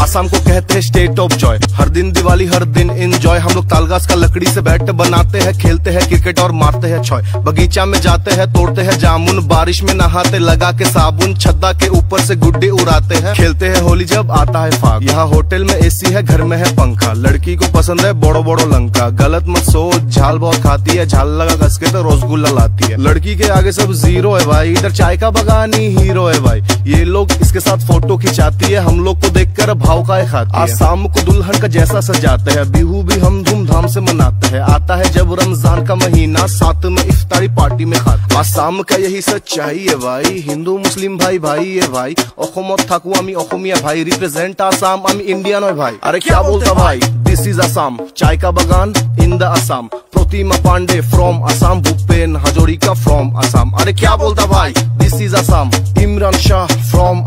आसाम को कहते हैं स्टेट ऑफ़ जॉय हर दिन दिवाली, हर दिन इंजॉय हम लोग तालगास का लकड़ी से बैट बनाते हैं, खेलते हैं क्रिकेट और मारते हैं छॉय बगीचा में जाते हैं, तोड़ते हैं जामुन। बारिश में नहाते, लगा के साबुन। छद्दा के ऊपर से गुड्डे उड़ाते हैं। खेलते हैं होली जब आता है फाग। यहाँ होटल में एसी है, घर में है पंखा। लड़की को पसंद है बड़ो बड़ो लंका। गलत मत सोच, झाल बहुत खाती है, झाल लगा कस के तो रसगुल्ला लाती है। लड़की के आगे सब ज़ीरो है भाई। इधर चाय का बगानी हीरो है भाई। ये लोग इसके साथ फ़ोटो खिंचाती है। हम लोग को देखकर भाव का खाती है शाम को दुल्हन का जैसा सजाते हैं बिहू भी हम धूमधाम से मनाते हैं आता है जब रमजान का महीना साथ में इफ्तारी पार्टी में खाते आसाम का यही सच्चाई है भाई हिंदू मुस्लिम भाई भाई है भाई অসমত থাকো আমি অসমীয়া ভাই রিপ্রেজেন্ট আসাম আমি ইন্ডিয়ান হয় ভাই আরে क्या बोलता भाई दिस इज आसाम चाय का बगान in the Assam Pratima Pandey from Assam Bhupen Hazarika from Assam अरे क्या बोलता भाई this is Assam Imran Shah from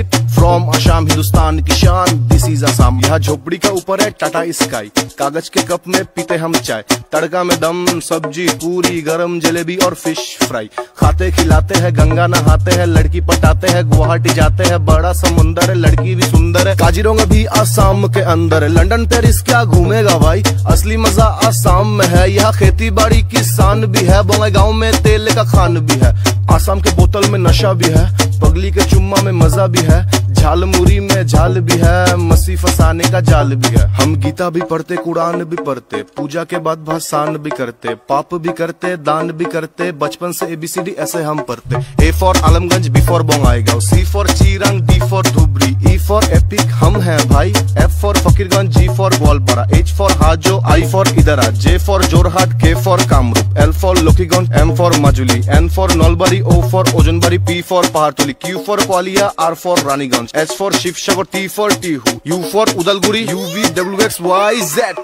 Lachit from Assam Hindustan की शान दिस इज़ आसाम यहाँ झोपड़ी का ऊपर है टाटा स्काई कागज़ के कप में पीते हम चाय. तड़का में दम, सब्ज़ी पूरी, गरम जलेबी और फ़िश फ्राई खाते खिलाते हैं, गंगा नहाते हैं, लड़की पटाते हैं, गुवाहाटी जाते हैं, बड़ा समुंदर है, लड़की भी सुंदर है. काजीरोंगा भी आसाम के अंदर है. लंदन पेरिस क्या घूमेगा भाई? असली मज़ा आसाम में है. यहाँ खेती बाड़ी किसान भी है गाँव में तेल का खान भी है. आसाम के बोतल में नशा भी है पगली के चुम्मा में मज़ा भी है झाल झाल भी है मसी फसाने का जाल भी है। हम गीता भी पढ़ते, कुरान भी पढ़ते, पूजा के बाद भाषान भी करते, पाप भी करते, दान भी करते, बचपन से एबीसीडी ऐसे हम पढ़ते। A for Alamganj B for Bongaigaon C for Chirang D for Dhubri E for epic हम हैं भाई। F for Fakirganj G for Goalpara H for Hajo I for Idra J for Jorhat K for Kamrup L for Lokiganj M for Majuli N for Nalbari O for Ojanbari P for Pahartali Q for Koliya R for Raniganj H for Sivasagar T for Tihu U for Udalguri U V W X Y Z